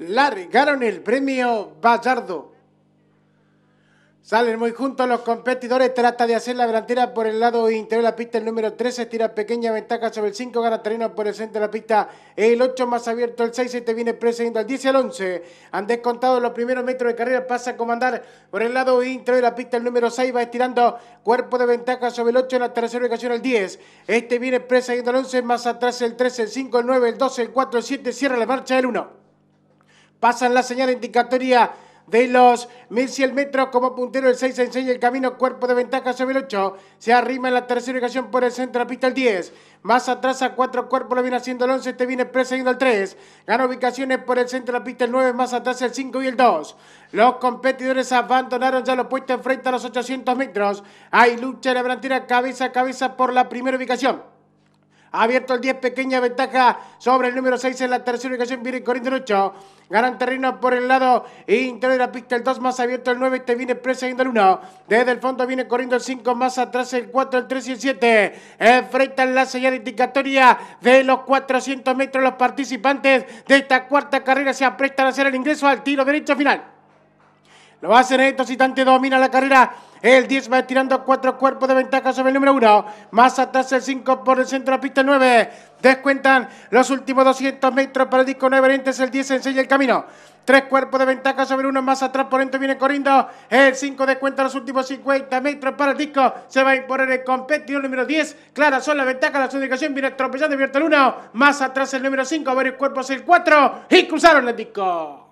largaron el premio Gallardo. Salen muy juntos los competidores, trata de hacer la delantera por el lado interior de la pista, el número 13 tira pequeña ventaja sobre el 5, gana terreno por el centro de la pista, el 8 más abierto, el 6 se te viene precediendo al 10 y al 11, han descontado los primeros metros de carrera, pasa a comandar por el lado interior de la pista, el número 6 va estirando cuerpo de ventaja sobre el 8 en la tercera ubicación el 10, este viene precediendo al 11, más atrás el 13, el 5, el 9, el 12, el 4, el 7, cierra la marcha el 1. Pasan la señal indicatoria de los 1100 metros. Como puntero el 6 enseña el camino, cuerpo de ventaja sobre el 8, se arrima en la tercera ubicación por el centro. La pista el 10, más atrás a cuatro cuerpos lo viene haciendo el 11, te viene precediendo el 3, gana ubicaciones por el centro. La pista el 9, más atrás el 5 y el 2. Los competidores abandonaron ya lo puesto enfrente a los 800 metros, hay lucha de la cabeza a cabeza por la primera ubicación. Abierto el 10, pequeña ventaja sobre el número 6 en la tercera ubicación. Viene corriendo el 8. Ganan terreno por el lado interior de la pista. El 2 más abierto el 9. Te viene presayendo el 1. Desde el fondo viene corriendo el 5. Más atrás el 4, el 3 y el 7. Enfrentan la señal indicatoria de los 400 metros. Los participantes de esta cuarta carrera se aprestan a hacer el ingreso al tiro derecho final. Lo hacen estos instantes. Domina la carrera el 10 va tirando cuatro cuerpos de ventaja sobre el número 1. Más atrás el 5 por el centro de la pista 9. Descuentan los últimos 200 metros para el disco 9. Es el 10 enseña el camino. Tres cuerpos de ventaja sobre uno más atrás. Por dentro viene corriendo. El 5 descuenta los últimos 50 metros para el disco. Se va a imponer el competidor número 10. Clara son la ventaja. La indicación viene tropezando. Abierto el 1. Más atrás el número 5. Varios cuerpos el 4. Y cruzaron el disco.